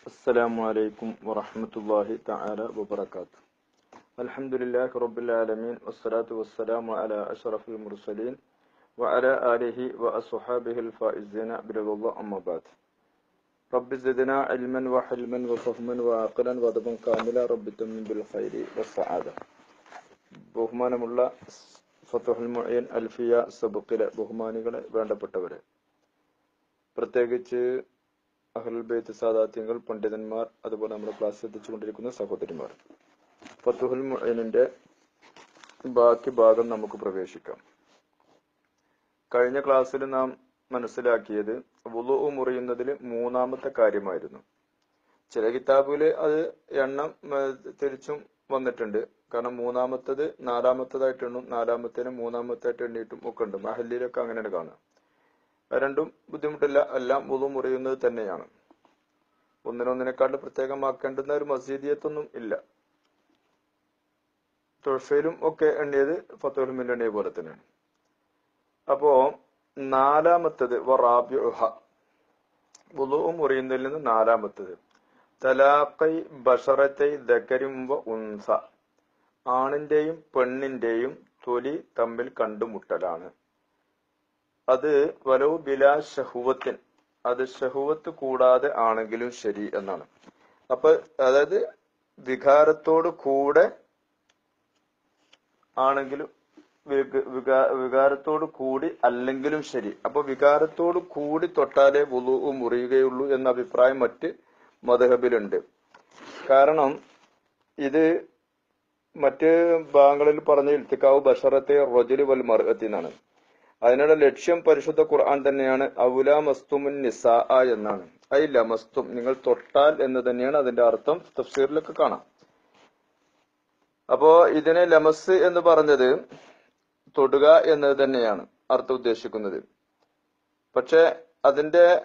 السلام عليكم ورحمة الله تعالى وبركاته الحمد لله رب العالمين والصلاة والسلام على أشرف المرسلين وعلى آله وأصحابه الفائزين برضا الله أما بعد رب زدنا علما وحلما وفهما وعقلا وأدبا كاملا رب تمن بالخير والسعادة ബഹുമാനമുള്ള ഫത്തുഹുൽ മുഅയ്യൻ അൽഫിയ സബുക്കിലെ ബഹുമാനികളെ വേണ്ടപ്പെട്ടവരെ പ്രത്യേകിച്ച് അഹ്ലുൽ ബൈത്ത് സാദാത്യങ്ങൾ പണ്ഡിതന്മാർ അതുപോലെ നമ്മുടെ ക്ലാസ് എത്തിച്ചുകൊണ്ടിരിക്കുന്ന സഹോദരിമാർ. ഫത്തുഹുൽ മുഅയ്യനിന്റെ ബാക്കി ഭാഗം നമുക്ക് പ്രവേശിക്കാം. കഴിഞ്ഞ ക്ലാസ്സിൽ നാം മനസ്സിലാക്കിയത് വുളു മുറിയുന്നതിൽ മൂന്നാമത്തെ കാര്യമായിരുന്നു. ചില കിതാബിൽ അത് എണ്ണം തിരിച്ചും വന്നിട്ടുണ്ട്. കാരണം മൂന്നാമത്തത് നാലാമത്തതായിട്ട് എണ്ണും നാലാമത്തേനും മൂന്നാമത്തായിട്ട് എണ്ണിയിട്ടും ഒക്കെ ഉണ്ട്. മഹല്ലിലൊക്കെ അങ്ങനെയാണ് കാണുക. രണ്ടും ബുദ്ധിമുട്ടില്ല. എല്ലാം മുതു മുറിയുന്നത് തന്നെയാണ്. ഒന്നിനൊന്നിനെക്കാട്ട് പ്രത്യേകമാക്കേണ്ടുന്ന ഒരു മസീദിയത്തൊന്നും ഇല്ല. തുഴഫയിലും ഒക്കെ എണ്ണിയത് ഫത്തോലുമിൽ എണ്ണിയ പോലെ തന്നെയാണ്. അപ്പോ നാലാമത്തത് വറാബ്യുഹ വുളു മുറിയുന്നതിൽ നിന്ന് നാലാമത്തത്. തലാഖൈ ബഷറത്തൈ ദക്കരിം വ ഉൻസ. ആണിന്റെയും പെണ്ണിന്റെയും തൊലി തമ്മിൽ കണ്ടുമുട്ടലാണ്. അത് വലവ് ബില ഷഹുവത്തിൻ അത് ഷഹുവത്ത് കൂടാതെ ആണെങ്കിലും ശരി എന്നാണ്. അപ്പൊ അതായത് വികാരത്തോട് കൂടെ ആണെങ്കിലും വികാ- വികാരത്തോട് കൂടി അല്ലെങ്കിലും ശരി. അപ്പൊ വികാരത്തോട് കൂടി തൊട്ടാലേ വുളു മുറിയുകയുള്ളൂ എന്ന അഭിപ്രായം മറ്റ് മധഹബിലുണ്ട്. കാരണം ഇത് മറ്റ് ഭാഗങ്ങളിൽ പറഞ്ഞ ഇൽത്തിക്കാവ് ബഷറത്തെ റൊജലി വൽ മർഹത്തി എന്നാണ് അതിനുള്ള ലക്ഷ്യം പരിശുദ്ധ ഖുർആൻ തന്നെയാണ്. ഔല മസ്തുമുൻ നിസാ എന്നാണ്. അയില്ല മസ്തും. നിങ്ങൾ തൊട്ടാൽ എന്ന് തന്നെയാണ് അതിന്റെ അർത്ഥം. തഫ്സീറിലൊക്കെ കാണാം. അപ്പോ ഇതിനെ ലമസ് എന്ന് പറഞ്ഞത് തൊടുക എന്നത് തന്നെയാണ്. അർത്ഥം ഉദ്ദേശിക്കുന്നത്. പക്ഷെ അതിന്റെ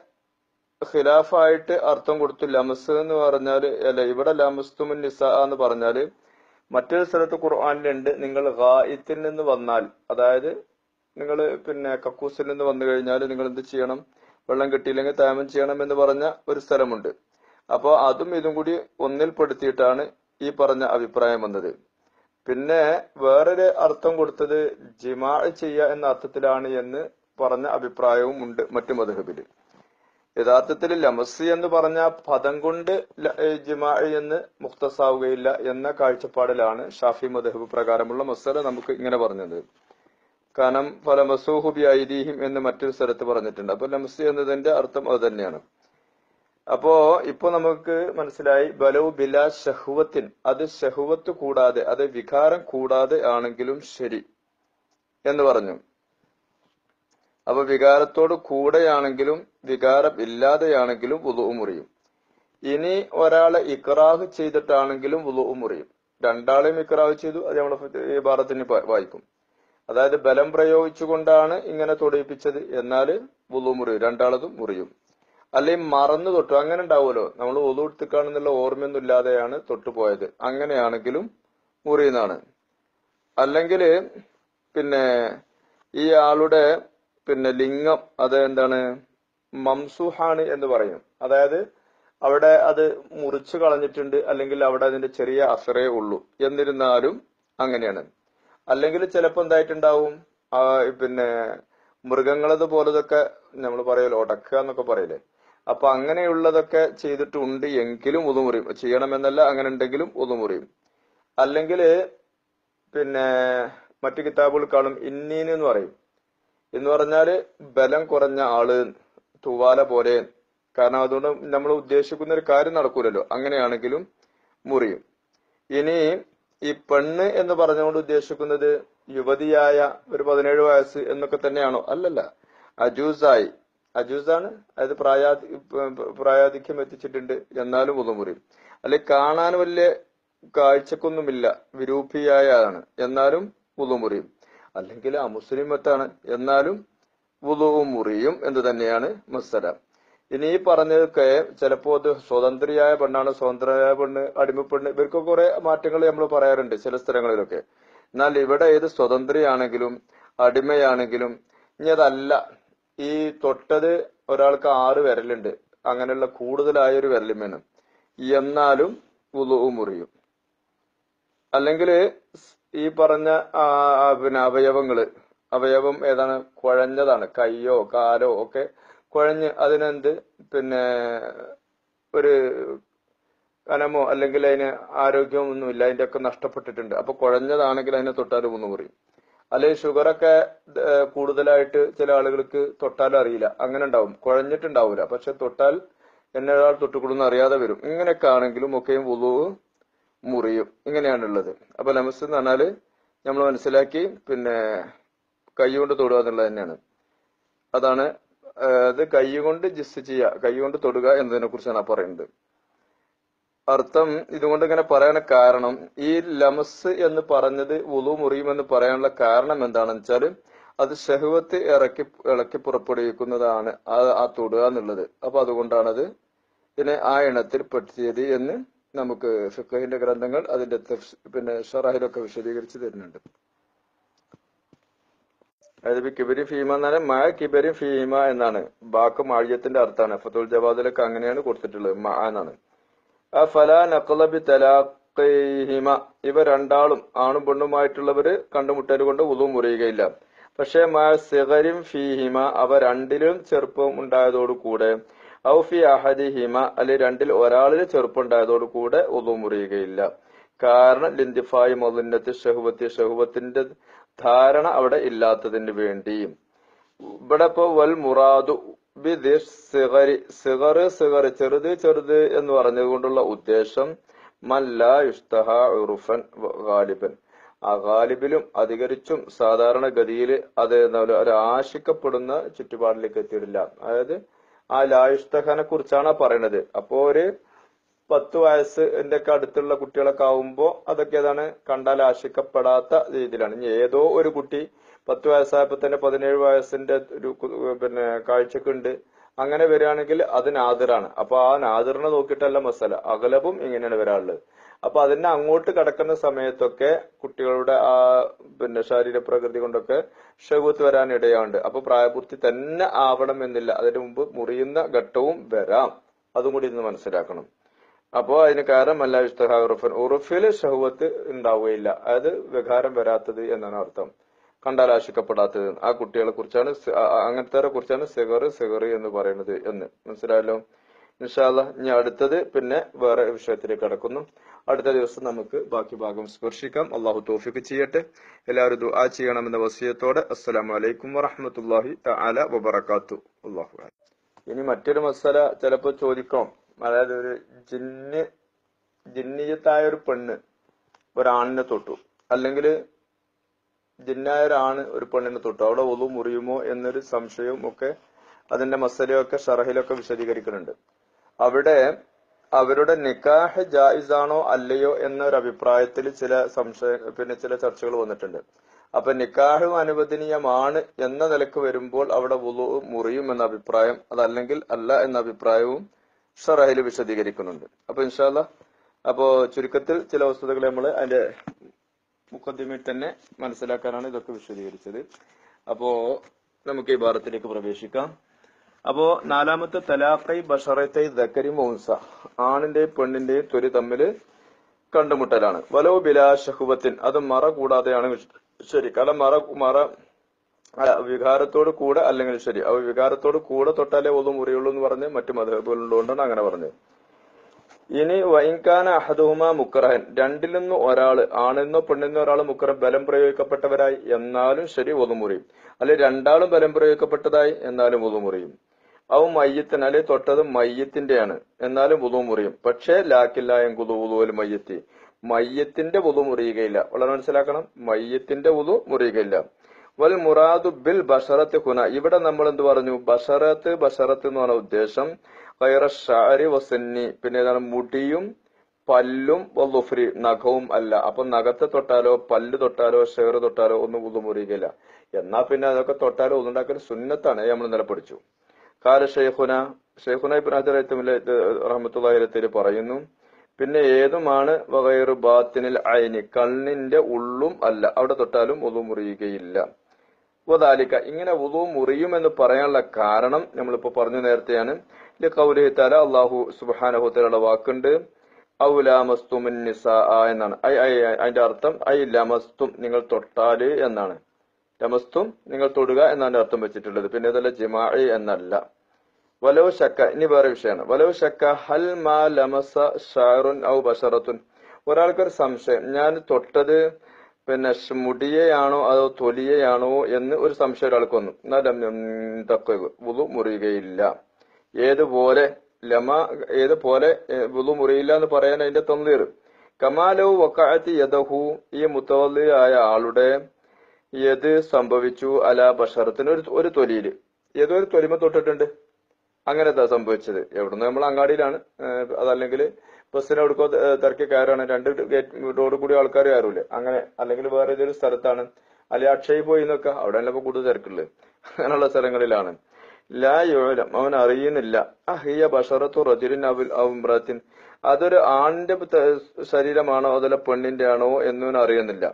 ഖിലാഫായിട്ട് അർത്ഥം കൊടുത്തു ലമസ് എന്ന് പറഞ്ഞാൽ അല്ല ഇവിടെ ലമസ്തുമുൻ നിസ എന്ന് പറഞ്ഞാൽ മറ്റൊരു സ്ഥലത്ത് ഖുർആാനിലുണ്ട്. നിങ്ങൾ ഗായിത്തിൽ നിന്ന് വന്നാൽ അതായത് നിങ്ങൾ പിന്നെ കക്കൂസിൽ നിന്ന് വന്നു കഴിഞ്ഞാൽ നിങ്ങൾ എന്ത് ചെയ്യണം? വെള്ളം കിട്ടിയില്ലെങ്കിൽ താമം ചെയ്യണം എന്ന് പറഞ്ഞ ഒരു സ്ഥലമുണ്ട്. അപ്പോൾ അതും ഇതും കൂടി ഒന്നിൽപ്പെടുത്തിയിട്ടാണ് ഈ പറഞ്ഞ അഭിപ്രായം വന്നത്. പിന്നെ വേറൊരു അർത്ഥം കൊടുത്തത് ജിമാ ചെയ്യുക എന്ന അർത്ഥത്തിലാണ് എന്ന് പറഞ്ഞ അഭിപ്രായവും ഉണ്ട് മറ്റു മധുഹബിൽ യഥാർത്ഥത്തിൽ ലമസ് എന്ന് പറഞ്ഞ പദം കൊണ്ട് ജിമാ എന്ന് മുക്തസാവുകയില്ല എന്ന കാഴ്ചപ്പാടിലാണ് ഷാഫി മധുഹബ് പ്രകാരമുള്ള മസല നമുക്ക് ഇങ്ങനെ പറഞ്ഞത്. കാരണം ഫലമസൂഹുബി ഐദീഹിം എന്ന് മറ്റൊരു സ്ഥലത്ത് പറഞ്ഞിട്ടുണ്ട്. അപ്പൊ ലംസ് എന്നതിന്റെ അർത്ഥം അത് തന്നെയാണ്. അപ്പോ ഇപ്പൊ നമുക്ക് മനസ്സിലായി ബലവ് ബില ഷഹുവത്തിൻ അത് ഷഹുവത്ത് കൂടാതെ അത് വികാരം കൂടാതെ ആണെങ്കിലും ശരി എന്ന് പറഞ്ഞു. അപ്പൊ വികാരത്തോട് കൂടെയാണെങ്കിലും വികാരം ഇല്ലാതെയാണെങ്കിലും വുളു മുറിയും. ഇനി ഒരാളെ ഇക്റാഹ് ചെയ്തിട്ടാണെങ്കിലും വുളു മുറിയും. രണ്ടാളെയും ഇക്റാഹ് ചെയ്തു അത് നമ്മൾ ഈ ഭാരത്തിന് വായിക്കും. അതായത് ബലം പ്രയോഗിച്ചുകൊണ്ടാണ് ഇങ്ങനെ തൊടിയിപ്പിച്ചത്. എന്നാൽ വുളു മുറിയും രണ്ടാളതും മുറിയും. അല്ലെങ്കിൽ മറന്നു തൊട്ടു. അങ്ങനെ ഉണ്ടാവുമല്ലോ. നമ്മൾ ഒതു എടുത്തിക്കാണെന്നുള്ള ഓർമ്മയൊന്നും ഇല്ലാതെയാണ് തൊട്ടുപോയത് അങ്ങനെയാണെങ്കിലും മുറിയുന്നതാണ്. അല്ലെങ്കിൽ പിന്നെ ഈ ആളുടെ പിന്നെ ലിംഗം അത് എന്താണ്? മംസുഹാണ് എന്ന് പറയും. അതായത് അവിടെ അത് മുറിച്ചു കളഞ്ഞിട്ടുണ്ട്. അല്ലെങ്കിൽ അവിടെ അതിന്റെ ചെറിയ അസറേ ഉള്ളൂ. എന്നിരുന്നാലും അങ്ങനെയാണ്. അല്ലെങ്കിൽ ചിലപ്പോൾ എന്തായിട്ടുണ്ടാവും? പിന്നെ മൃഗങ്ങളത് പോലതൊക്കെ നമ്മൾ പറയല്ലോ ഉടക്കുക എന്നൊക്കെ പറയില്ലേ? അപ്പൊ അങ്ങനെയുള്ളതൊക്കെ ചെയ്തിട്ടുണ്ട് എങ്കിലും ഒതുമുറിയും ചെയ്യണമെന്നല്ല അങ്ങനെ ഉണ്ടെങ്കിലും ഒതുമുറിയും അല്ലെങ്കിൽ പിന്നെ മറ്റു കിതാബുകൾ കാണും ഇന്നീൻ എന്ന് പറയും. എന്ന് പറഞ്ഞാൽ ബലം കുറഞ്ഞ ആൾ തൂവാല പോലെ. കാരണം അതുകൊണ്ട് നമ്മൾ ഉദ്ദേശിക്കുന്ന ഒരു കാര്യം നടക്കൂലല്ലോ. അങ്ങനെയാണെങ്കിലും മുറിയും. ഇനി ഈ പെണ്ണ് എന്ന് പറഞ്ഞുകൊണ്ട് ഉദ്ദേശിക്കുന്നത് യുവതിയായ ഒരു പതിനേഴ് വയസ്സ് എന്നൊക്കെ തന്നെയാണോ? അല്ലല്ല. അജൂസായി. അജൂസാണ്. അതായത് പ്രായാധി പ്രായാധിക്യം എത്തിച്ചിട്ടുണ്ട് എന്നാലും ഉതുമുറിയും അല്ലെ കാണാൻ വലിയ കാഴ്ചക്കൊന്നുമില്ല. വിരൂപിയായാണ് എന്നാലും മുതുമുറിയും അല്ലെങ്കിൽ അമുസ്ലിമത്താണ് എന്നാലും വുളുവും മുറിയും എന്ന് തന്നെയാണ് മസ്സല. ഇനി ഈ പറഞ്ഞതൊക്കെ ചിലപ്പോ അത് സ്വതന്ത്രയായ പെണ്ണാണ് സ്വതന്ത്രയായ പെണ്ണ് അടിമപ്പെണ്ണ് ഇവർക്ക് കുറെ മാറ്റങ്ങൾ നമ്മൾ പറയാറുണ്ട് ചില സ്ഥലങ്ങളിലൊക്കെ. എന്നാൽ ഇവിടെ ഏത് സ്വതന്ത്രയാണെങ്കിലും അടിമയാണെങ്കിലും ഇനി അതല്ല. ഈ തൊട്ടത് ഒരാൾക്ക് ആറ് വിരലുണ്ട്. അങ്ങനെയുള്ള കൂടുതലായ ഒരു വിരലും വേണം എന്നാലും വുളു മുറിയും. അല്ലെങ്കിൽ ഈ പറഞ്ഞ പിന്നെ അവയവങ്ങൾ. അവയവം ഏതാണ്? കുഴഞ്ഞതാണ്. കയ്യോ കാലോ ഒക്കെ കുഴഞ്ഞ് അതിനെന്ത് പിന്നെ ഒരു കനമോ അല്ലെങ്കിൽ അതിന് ആരോഗ്യമോ ഒന്നുമില്ല അതിന്റെ ഒക്കെ നഷ്ടപ്പെട്ടിട്ടുണ്ട്. അപ്പൊ കുഴഞ്ഞതാണെങ്കിൽ അതിനെ തൊട്ടാലും ഒന്ന് പറയും അല്ലെങ്കിൽ ഷുഗറൊക്കെ കൂടുതലായിട്ട് ചില ആളുകൾക്ക് തൊട്ടാലും അറിയില്ല. അങ്ങനെ ഉണ്ടാവും. കുഴഞ്ഞിട്ടുണ്ടാവില്ല പക്ഷെ തൊട്ടാൽ എന്നെ ഒരാൾ തൊട്ടുകൂടുന്ന അറിയാതെ വരും. ഇങ്ങനെയൊക്കെ ആണെങ്കിലും ഒക്കെയും വുളു മുറിയും. ഇങ്ങനെയാണുള്ളത്. അപ്പൊ ലമസ് എന്ന് പറഞ്ഞാൽ നമ്മൾ മനസ്സിലാക്കി പിന്നെ കൈ കൊണ്ട് തൊടുക എന്നുള്ളത് തന്നെയാണ്. അതാണ് അത് കൈ കൊണ്ട് ജിസ് ചെയ്യുക കൈ കൊണ്ട് തൊടുക എന്നതിനെ കുറിച്ചാണ് പറയുന്നത്. അർത്ഥം ഇതുകൊണ്ട് ഇങ്ങനെ പറയാൻ കാരണം ഈ ലമസ് എന്ന് പറഞ്ഞത് ഉളു മുറിയുമെന്ന് പറയാനുള്ള കാരണം എന്താണെന്ന് വെച്ചാൽ അത് ഷഹുവത്ത് ഇറക്കി ഇളക്കി പുറപ്പെടുവിക്കുന്നതാണ് ആ തൊടുക എന്നുള്ളത്. അപ്പൊ അതുകൊണ്ടാണത് ഇതിനെ ആ ഇണത്തിൽ പെട്ടിയത് എന്ന് നമുക്ക് ഫിഖഹിന്റെ ഗ്രന്ഥങ്ങൾ അതിന്റെ പിന്നെ ഷറാഹിലൊക്കെ വിശദീകരിച്ച് തരുന്നുണ്ട്. അതായത് കിബരി ഫീമ എന്നാണ് മ കിബരി ഫീമ എന്നാണ്. ബാക്ക് മാഴിയത്തിന്റെ അർത്ഥമാണ്. ഫത്തുൽ ജവാദിലൊക്കെ അങ്ങനെയാണ് കൊടുത്തിട്ടുള്ളത് മ എന്നാണ്. ഫല നഖലബി തലാഖിമ ഇവ രണ്ടാളും ആണും പെണ്ണുമായിട്ടുള്ളവര് കണ്ടുമുട്ടൽ കൊണ്ട് ഉളു മുറിയുകയില്ല. പക്ഷേ മഴ സിഗരിം ഫീഹിമ. അവ രണ്ടിലും ചെറുപ്പം ഉണ്ടായതോടുകൂടെ ഔ ഫി അഹദിഹിമ. അല്ലെ രണ്ടിൽ ഒരാളിൽ ചെറുപ്പം ഉണ്ടായതോടുകൂടെ ഉളു മുറിയുകയില്ല. കാരണം ലിന്തിഫായി മൊലിന്നത്തി ഷഹുവത്തി. ഷഹുവത്തിന്റെ ധാരണ അവിടെ ഇല്ലാത്തതിന് വേണ്ടി ഇവിടെ ഇപ്പൊ വൽ മുറാദു സിഗറ് സിഗറ് ചെറുത് ചെറുത് എന്ന് പറഞ്ഞതുകൊണ്ടുള്ള ഉദ്ദേശം മല്ല ഇഷ്തഹ ഉറുഫൻ ഗാലിബൻ. ആ ഗാലിബിലും അധികരിച്ചും സാധാരണ ഗതിയിൽ അത് എന്താ പറയുക, ഒരു ആശിക്കപ്പെടുന്ന ചുറ്റുപാടിലേക്ക് എത്തിയിട്ടില്ല അതായത് ആ ലായുഷ്തഹനെ കുറിച്ചാണ് പറയുന്നത് അപ്പോ ഒരു പത്ത് വയസ്സിന്റെ ഒക്കെ അടുത്തുള്ള കുട്ടികളൊക്കെ ആവുമ്പോ അതൊക്കെ ഏതാണ് കണ്ടാൽ ആശിക്കപ്പെടാത്ത രീതിയിലാണ്. ഇനി ഏതോ ഒരു കുട്ടി പത്ത് വയസ്സായപ്പോ തന്നെ പതിനേഴ് വയസ്സിന്റെ ഒരു പിന്നെ കാഴ്ചക്കുണ്ട് അങ്ങനെ വരികയാണെങ്കിൽ അത് നാദിറാണ്. അപ്പൊ ആ നാദിറിനെ നോക്കിയിട്ടല്ല മസല. അകലവും ഇങ്ങനെയാണ് വരാറുള്ളത്. അപ്പൊ അതിനെ അങ്ങോട്ട് കടക്കുന്ന സമയത്തൊക്കെ കുട്ടികളുടെ ആ പിന്നെ ശാരീരിക പ്രകൃതി കൊണ്ടൊക്കെ ഷഹൂത്ത് വരാൻ ഇടയാണ്ട് അപ്പൊ പ്രായപൂർത്തി തന്നെ ആവണമെന്നില്ല. അതിനു മുമ്പ് മുറിയുന്ന ഘട്ടവും വരാം. അതും കൂടി ഇന്ന് മനസ്സിലാക്കണം. അപ്പോ അതിന് കാരണം അല്ല ഇഷ്ടഹ ഉറുഫൻ. ഉറുഫിൽ ഷഹുവത്ത് ഉണ്ടാവുകയില്ല. അതായത് വികാരം വരാത്തത് എന്നാണ് അർത്ഥം. കണ്ടാൽ ആശിക്കപ്പെടാത്തത്. ആ കുട്ടികളെ കുറിച്ചാണ് അങ്ങനത്തെ കുറിച്ചാണ് സിഗർ സിഗർ എന്ന് പറയുന്നത് എന്ന്. മനസ്സിലായല്ലോ? നിഷാല ഇനി അടുത്തത് പിന്നെ വേറെ വിഷയത്തിലേക്ക് കടക്കുന്നു. അടുത്ത ദിവസം നമുക്ക് ബാക്കി ഭാഗം സ്പർശിക്കാം. അള്ളാഹു തോഫിക്ക് ചെയ്യട്ടെ. എല്ലാവരും ദുആ ചെയ്യണമെന്ന വസീയത്തോടെ അസ്സലാമു വലൈക്കും വറഹമത്തല്ലാഹി തആല വബറകാത്തു. അള്ളാഹു. ഇനി മറ്റൊരു മസാല ചിലപ്പോ ചോദിക്കാം. അതായത് ഒരു ജിന്ന് ജിന്നിയത്തായ ഒരു പെണ്ണ് ഒരാണിനെ തൊട്ടു. അല്ലെങ്കിൽ ജിന്നായ ഒരാണ് ഒരു പെണ്ണിനെ തൊട്ടു. അവിടെ ഒതു മുറിയുമോ എന്നൊരു സംശയവും ഒക്കെ അതിന്റെ മസലയൊക്കെ ഷറഹിലൊക്കെ വിശദീകരിക്കുന്നുണ്ട്. അവിടെ അവരുടെ നിക്കാഹ് ജായിസാണോ അല്ലയോ എന്നൊരു അഭിപ്രായത്തിൽ ചില സംശയ പിന്നെ ചില ചർച്ചകൾ വന്നിട്ടുണ്ട്. അപ്പൊ നിക്കാഹും അനുവദനീയമാണ് എന്ന നിലയ്ക്ക് വരുമ്പോൾ അവിടെ വുളു മുറിയും എന്ന അഭിപ്രായം അതല്ലെങ്കിൽ അല്ല എന്ന അഭിപ്രായവും ഷറഹിൽ വിശദീകരിക്കുന്നുണ്ട്. അപ്പൊ ഇൻഷാല്ല അപ്പോ ചുരുക്കത്തിൽ ചില വസ്തുതകൾ നമ്മൾ അതിന്റെ മുഖദ്യമയിൽ തന്നെ മനസ്സിലാക്കാനാണ് ഇതൊക്കെ വിശദീകരിച്ചത്. അപ്പോ നമുക്ക് ഈ ഭാരത്തിലേക്ക് പ്രവേശിക്കാം. അപ്പോ നാലാമത്തെ തലാഖൈ ബഷറത്തെ ദക്കരി മൗൻസ ആണിന്റെയും പെണ്ണിന്റെയും തൊലി തമ്മിൽ കണ്ടുമുട്ടലാണ്. വലോ ബിലാ ഷഹുബത്തിൻ അത് മറ കൂടാതെയാണ് ശരി കാരണം മറ മറ വികാരത്തോട് കൂടെ അല്ലെങ്കിൽ ശരി അവ വികാരത്തോട് കൂടെ തൊട്ടാലേ ഒന്നും മുറിയുള്ളൂ എന്ന് പറഞ്ഞ് മറ്റു മതബുകളുള്ളതുകൊണ്ടാണ് അങ്ങനെ പറഞ്ഞത്. ഇനി വൈൻകാന അഹദുഹുമ മുക്കറഹൻ രണ്ടിൽ നിന്ന് ഒരാൾ ആണെന്നോ പെണ്ണെന്നോ ഒരാൾ മുക്കറ ബലം പ്രയോഗിക്കപ്പെട്ടവരായി എന്നാലും ശരി ഒതുമുറിയും അല്ലെ രണ്ടാളും ബലം പ്രയോഗിക്കപ്പെട്ടതായി എന്നാലും ഒതുമുറിയും അവ മയ്യത്തിന് അല്ലെ തൊട്ടത് മയ്യത്തിന്റെയാണ് എന്നാലും മുറിയും. പക്ഷേ ലാക്കില്ല എങ്കുതു വുതുവൽ മയ്യത്തി. മയ്യത്തിന്റെ ഉതു മുറിയുകയില്ല. വളരെ മനസ്സിലാക്കണം മയ്യത്തിന്റെ ഉതു മുറിയുകയില്ല. വൽ മുറാദു ബിൽ ബഷറത്ത് ഹുന. ഇവിടെ നമ്മൾ എന്ത് പറഞ്ഞു? ബഷറത്ത് ബഷറത്ത് എന്ന് പറഞ്ഞ ഉദ്ദേശം ഷാരി വസന്നി പിന്നെ ഏതാണ്? മുടിയും പല്ലും വല്ലുഫ്രി നഖവും അല്ല. അപ്പൊ നഖത്തെ തൊട്ടാലോ പല്ല് തൊട്ടാലോ ഷെയർ തൊട്ടാലോ ഒന്നും ഉള്ളു മുറിയുകയില്ല. എന്നാ പിന്നെ അതൊക്കെ തൊട്ടാലോ ഒന്നുണ്ടാക്കൽ സുന്നത്താണ്. നമ്മൾ ഇന്നലെ പഠിച്ചു. കാല ഷെയ്ഖുന. ഷെയ്ഖുന ഇബ്രാഹിം റഹമത്തുള്ളത്തിൽ പറയുന്നു. പിന്നെ ഏതുമാണ്? വകൈറു ബാത്തിനിൽ അയനി. കണ്ണിന്റെ ഉള്ളും അല്ല. അവിടെ തൊട്ടാലും ഒതു മുറിയുകയില്ല. വദാലിക്ക ഇങ്ങനെ വുളു മുറിയും എന്ന് പറയാനുള്ള കാരണം നമ്മളിപ്പോ പറഞ്ഞു നേരത്തെയാണ്. കൗലി തല അള്ളാഹു സുബാനഹുത്തലുള്ള വാക്കുണ്ട്. ഔലാമസ്തുമിൻ നിസാ എന്നാണ്. അതിന്റെ അർത്ഥം ഐ ലമസ്തും നിങ്ങൾ തൊട്ടാൽ എന്നാണ്. ലമസ്തും നിങ്ങൾ തൊടുക എന്നാണ് അർത്ഥം വെച്ചിട്ടുള്ളത്. പിന്നെ അതല്ല ജിമാഇ എന്നല്ല. വലവ് ശക്ക ഇനി വേറെ വിഷയമാണ്. വലവ് ശക്ക ഹൽ മാ ലമസ ഷാറുൻ ഔ ബഷറത്തുൻ. ഒരാൾക്കൊരു സംശയം ഞാൻ തൊട്ടത് പിന്നെ മുടിയെയാണോ അതോ തൊലിയെയാണോ എന്ന് ഒരു സംശയം ഒരാൾക്ക് വന്നു. എന്നാൽ വുതു മുറിയുകയില്ല. ഏതുപോലെ ലമ ഏതുപോലെ വുതു മുറിയില്ല എന്ന് പറയാൻ അതിന്റെ തന്നീർ കമാലവ് വക്കാത്തി യദഹു ഈ മുത്തവല്ലിയായ ആളുടെ ഏത് സംഭവിച്ചു അല ബഷറത്തിന് ഒരു ഒരു തൊലിയിൽ ഏതോ ഒരു തൊലിമ തൊട്ടിട്ടുണ്ട്. അങ്ങനെ സംഭവിച്ചത്. എവിടുന്ന് നമ്മൾ അങ്ങാടിയിലാണ്. അതല്ലെങ്കിൽ ബസ്സിന് എവിടെക്കോ തിരക്കി കയറാണ് രണ്ട് ഗേറ്റ് ഡോറ് കൂടി ആൾക്കാർ കയറൂലേ. അങ്ങനെ അല്ലെങ്കിൽ വേറെ ഏതൊരു സ്ഥലത്താണ്. അല്ലെങ്കിൽ അക്ഷയ് പോയി എന്നൊക്കെ അവിടെ അല്ല ഇപ്പൊ കൂടുതൽ തിരക്കുള്ളത് അങ്ങനെയുള്ള സ്ഥലങ്ങളിലാണ്. ലാ യോലം അവൻ അറിയുന്നില്ല. അഹിയ ബഷറത്തു റജുലിൻ അബുൽ ഔമ്രത്തിൻ അതൊരു ആണിന്റെ ശരീരമാണോ? അതല്ല പെണ്ണിന്റെ ആണോ എന്നവൻ അറിയുന്നില്ല.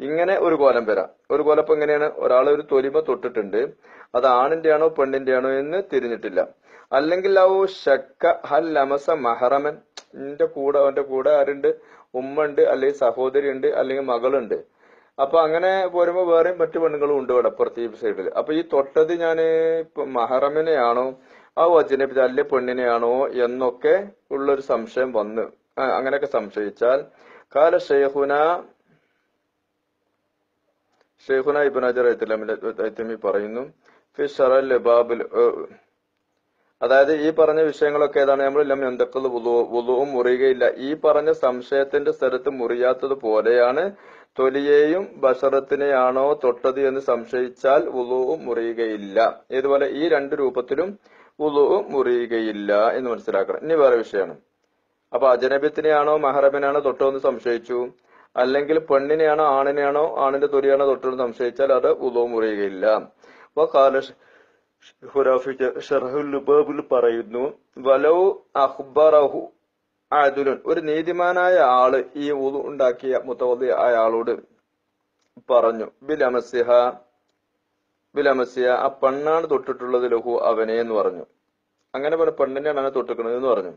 ഇങ്ങനെ ഒരു കോലം വരാം. ഒരു കോലം ഇപ്പൊ എങ്ങനെയാണ്? ഒരാൾ ഒരു തൊലിമ തൊട്ടിട്ടുണ്ട്. അത് ആണിന്റെ ആണോ പെണ്ണിന്റെ ആണോ എന്ന് തിരിഞ്ഞിട്ടില്ല. അല്ലെങ്കിൽ ആ ഷക്ക ഹൽ ലമസ മഹറമൻ. എന്റെ കൂടെ അവന്റെ കൂടെ ആരുണ്ട്? ഉമ്മ ഉണ്ട് അല്ലെങ്കിൽ സഹോദരി ഉണ്ട് അല്ലെങ്കിൽ മകളുണ്ട്. അപ്പൊ അങ്ങനെ പോരുമ്പോ വേറെയും മറ്റു പെണ്ണുങ്ങളും ഉണ്ട് ഇവിടെ അപ്പുറത്ത് ഈ സൈഡിൽ അപ്പൊ ഈ തൊട്ടത് ഞാൻ മഹറമിനെയാണോ ആ വചനപ്പിച്ച അല്ലെ പെണ്ണിനെയാണോ എന്നൊക്കെ ഉള്ളൊരു സംശയം വന്ന് അങ്ങനെയൊക്കെ സംശയിച്ചാൽ കാല ഷെയ്ഹുന ഷെയ്ഹുന ഇബൻ അജർ ഐത്തമി പറയുന്നു ഫിഷറൽ ബാബുൽ അതായത് ഈ പറഞ്ഞ വിഷയങ്ങളൊക്കെ ഏതാണ്? ലം എന്തൊക്കെ വുളുവും മുറിയുകയില്ല. ഈ പറഞ്ഞ സംശയത്തിന്റെ സ്ഥലത്ത് മുറിയാത്തത് പോലെയാണ് തൊലിയെയും ബഷറത്തിനെയാണോ തൊട്ടത് എന്ന് സംശയിച്ചാൽ വുളുവും മുറിയുകയില്ല. ഇതുപോലെ ഈ രണ്ട് രൂപത്തിലും വുളുവും മുറിയുകയില്ല എന്ന് മനസ്സിലാക്കണം. ഇനി വേറെ വിഷയമാണ്. അപ്പൊ അജനബിത്തിനെയാണോ മഹറബനാണോ തൊട്ടോ എന്ന് സംശയിച്ചു? അല്ലെങ്കിൽ പെണ്ണിനെയാണോ ആണിനെയാണോ ആണിന്റെ തൊലിയാണോ തൊട്ടോ എന്ന് സംശയിച്ചാൽ അത് വുളുവും മുറിയുകയില്ല. അപ്പൊ ഷർഹുൽ പറയുന്നു വലൗ അഹ്ബറഹു അദുലുൻ ഒരു നീതിമാനായ ആൾ ഈ ഊതു ഉണ്ടാക്കിയ മുത്തവദി ആയ ആളോട് പറഞ്ഞു ബിലമസിഹ ബിലമസിഹ ആ പെണ്ണാണ് തൊട്ടിട്ടുള്ളത് ലഹു അവനെ എന്ന് പറഞ്ഞു. അങ്ങനെ പറഞ്ഞ പെണ്ണിനെയാണ് അവനെ തൊട്ടിക്കുന്നത് എന്ന് പറഞ്ഞു.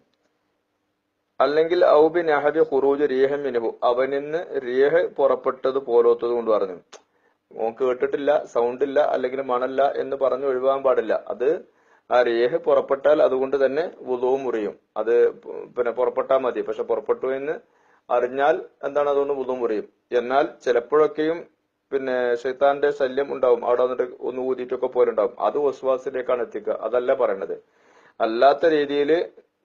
അല്ലെങ്കിൽ ഔബി നഹബി ഖുറൂജ് റീഹ മിനഹു അവനിന്ന് റീഹ പുറപ്പെട്ടത് പോലോത്തത് കൊണ്ട് പറഞ്ഞു. ഓൻ കേട്ടിട്ടില്ല സൗണ്ട് ഇല്ല അല്ലെങ്കിൽ മണല്ല എന്ന് പറഞ്ഞ് ഒഴിവാൻ പാടില്ല. അത് ആ രേഹ പുറപ്പെട്ടാൽ അതുകൊണ്ട് തന്നെ വുളുവും മുറിയും. അത് പിന്നെ പുറപ്പെട്ടാൽ മതി. പക്ഷെ പുറപ്പെട്ടു എന്ന് അറിഞ്ഞാൽ എന്താണ് അതുകൊണ്ട് വുളുവും മുറിയും? എന്നാൽ ചിലപ്പോഴൊക്കെയും പിന്നെ ഷെയ്ത്താന്റെ ശല്യം ഉണ്ടാവും. അവിടെ വന്നിട്ട് ഒന്ന് ഊതിയിട്ടൊക്കെ പോലുണ്ടാവും അത് വസ്വാസിലേക്കാണ് എത്തിക്കുക. അതല്ല പറയണത്. അല്ലാത്ത രീതിയിൽ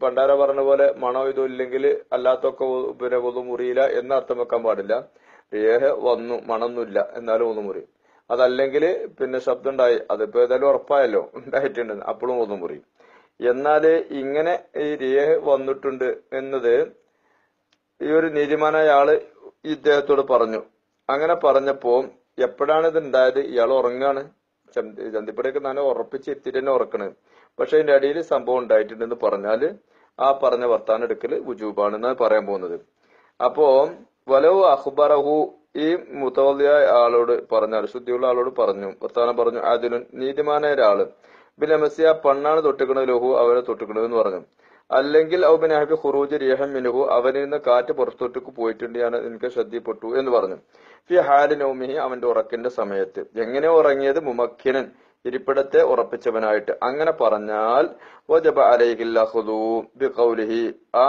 പണ്ടാര പറഞ്ഞ പോലെ മണോ ഇതോ ഇല്ലെങ്കിൽ അല്ലാത്തൊക്കെ പിന്നെ ഒന്നും മുറിയില്ല എന്ന് അർത്ഥം വെക്കാൻ പാടില്ല. രേഖ വന്നു മണന്നില്ല എന്നാലും ഒന്ന് മുറിയും അതല്ലെങ്കിൽ പിന്നെ ശബ്ദം ഉണ്ടായി അതിപ്പോ ഏതായാലും ഉറപ്പായല്ലോ. ഉണ്ടായിട്ടുണ്ട്. അപ്പോഴും ഒന്ന് മുറിയും എന്നാൽ ഇങ്ങനെ ഈ രേഖ വന്നിട്ടുണ്ട് എന്നത് ഈ ഒരു നീതിമാനായ ആൾ ഇദ്ദേഹത്തോട് പറഞ്ഞു. അങ്ങനെ പറഞ്ഞപ്പോ എപ്പോഴാണ് ഇത് ഉണ്ടായത്? ഇയാൾ ഉറങ്ങാണ് ചന്തിപ്പടയൊക്കെ നല്ല ഉറപ്പിച്ച് എത്തിയിട്ട് തന്നെ ഉറക്കണ്. പക്ഷെ അതിന്റെ അടിയിൽ സംഭവം ഉണ്ടായിട്ടുണ്ടെന്ന് പറഞ്ഞാൽ ആ പറഞ്ഞ വർത്താനം എടുക്കൽ വുജൂബാണെന്നാണ് പറയാൻ പോകുന്നത്. അപ്പോ വലവ് അഖ്ബറഹു ഈ മുത്തവല്ലിയായ ആളോട് പറഞ്ഞാൽ ശുദ്ധിയുള്ള ആളോട് പറഞ്ഞു. വർത്താനം പറഞ്ഞു അതിലും നീതിമാനായ ഒരാൾ ബിലമസിയ പണ്ണാണ് തൊട്ടിക്കണത് ലഹു അവനെ തൊട്ടിക്കണത് എന്ന് പറഞ്ഞു. അല്ലെങ്കിൽ ഔബിനാഹിബി ഖുറൂജ് രേഹം മിനുഹു അവനിൽ നിന്ന് കാറ്റ് പുറത്തോട്ടേക്ക് പോയിട്ടുണ്ട് ഞാൻ എനിക്ക് ശ്രദ്ധപ്പെട്ടു എന്ന് പറഞ്ഞു. ഫി ഹാലി നൗമിഹി അവന്റെ ഉറക്കിന്റെ സമയത്ത്. എങ്ങനെ ഉറങ്ങിയത് മുമക്കിനൻ ഇരിപ്പിടത്തെ ഉറപ്പിച്ചവനായിട്ട്. അങ്ങനെ പറഞ്ഞാൽ വജബ അലൈഹിൽ ബി കൗലിഹി ആ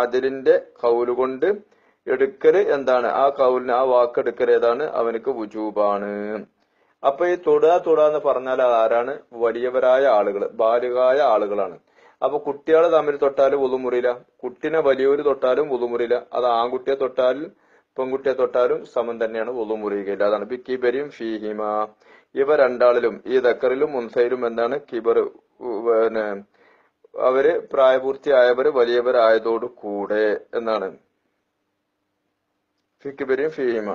ആദിലിന്റെ കൗലുകൊണ്ട് കൊണ്ട് എടുക്കൽ എന്താണ്? ആ കൗലിന് ആ വാക്കെടുക്കൽ ഏതാണ്? അവനക്ക് വുജൂബാണ്. അപ്പൊ ഈ തൊടുക തൊടുക എന്ന് പറഞ്ഞാൽ ആരാണ്? വലിയവരായ ആളുകൾ ബാലികായ ആളുകളാണ്. അപ്പൊ കുട്ടികളെ തമ്മിൽ തൊട്ടാലും ഉതുമുറിയില്ല കുട്ടിനെ വലിയൊരു തൊട്ടാലും ഉതുമുറിയില്ല അത് ആൺകുട്ടിയെ തൊട്ടാലും പെൺകുട്ടിയെ തൊട്ടാലും സമം തന്നെയാണ് ഉളുമുറിയുകയില്ല അതാണ് ബി കിബരിയും ഫീഹിമ. ഇവ രണ്ടാളിലും ഈ ദക്കറിലും മുൻസൈലും എന്താണ്? കിബർ പിന്നെ അവർ പ്രായപൂർത്തിയായവര് വലിയവരായതോടു കൂടെ എന്നാണ്. ഫി കിബരിയും ഫീഹിമ